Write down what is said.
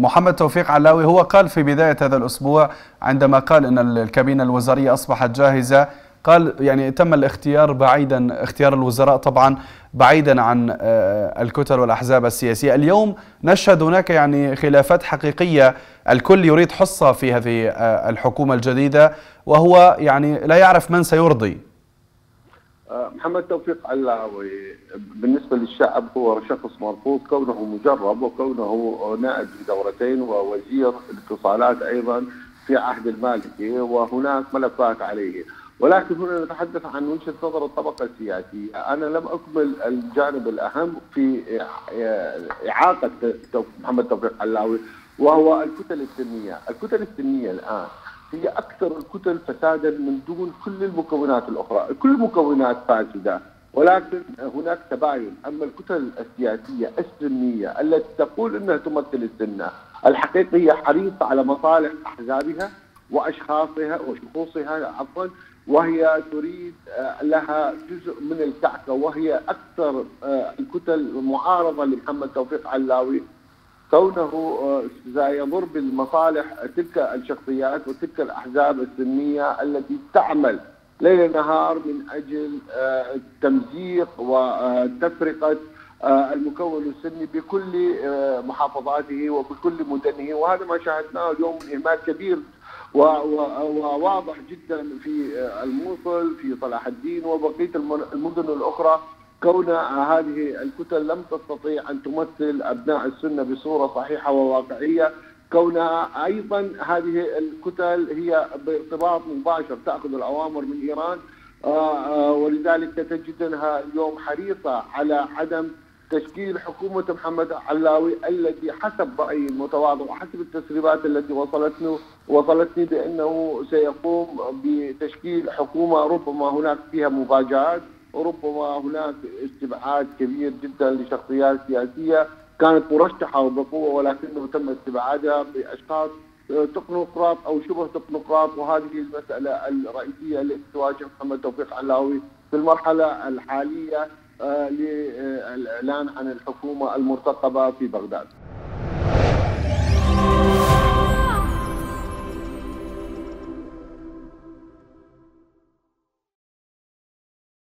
محمد توفيق علاوي هو قال في بداية هذا الأسبوع عندما قال أن الكابينة الوزارية أصبحت جاهزة قال يعني تم الاختيار بعيدا اختيار الوزراء طبعا بعيدا عن آه، الكتل والأحزاب السياسية. اليوم نشهد هناك يعني خلافات حقيقية الكل يريد حصة في هذه آه، الحكومة الجديدة وهو يعني لا يعرف من سيرضي. محمد توفيق علاوي بالنسبة للشعب هو شخص مرفوض كونه مجرب وكونه نائب في دورتين ووزير الاتصالات أيضا في عهد المالكي وهناك ملفات عليه. ولكن هنا نتحدث عن وجهة نظر الطبقة السياسية، أنا لم اكمل الجانب الأهم في إعاقة محمد توفيق علاوي وهو الكتل السنية، الكتل السنية الآن هي أكثر الكتل فسادا من دون كل المكونات الأخرى، كل المكونات فاسدة ولكن هناك تباين، أما الكتل السياسية السنية التي تقول إنها تمثل السنة، الحقيقة هي حريصة على مصالح أحزابها وأشخاصها وشخوصها عفوا وهي تريد آه، لها جزء من الكعكة وهي أكثر آه، الكتل معارضة لمحمد توفيق علاوي. كونه آه، يضر بالمصالح تلك الشخصيات وتلك الأحزاب السنية التي تعمل ليل نهار من أجل تمزيق وتفرقة المكون السني بكل محافظاته وبكل مدنه. وهذا ما شاهدناه اليوم من إهمال كبير وواضح جدا في الموصل في صلاح الدين وبقية المدن الأخرى. كون هذه الكتل لم تستطيع أن تمثل أبناء السنة بصورة صحيحة وواقعية كونها أيضا هذه الكتل هي بارتباط مباشر تأخذ الأوامر من إيران آه، آه، ولذلك تجد انها اليوم حريصة على عدم تشكيل حكومة محمد علاوي التي حسب رأيي المتواضع وحسب التسريبات التي وصلتني وصلتني بأنه سيقوم بتشكيل حكومة ربما هناك فيها مفاجآت. وربما هناك استبعاد كبير جدا لشخصيات سياسية كانت مرشحة وبقوة ولكنه تم استبعادها بأشخاص تكنوقراط أو شبه تكنوقراط وهذه المسألة الرئيسية التي تواجه محمد توفيق علاوي في المرحلة الحالية آه، للإعلان عن الحكومة المرتقبة في بغداد.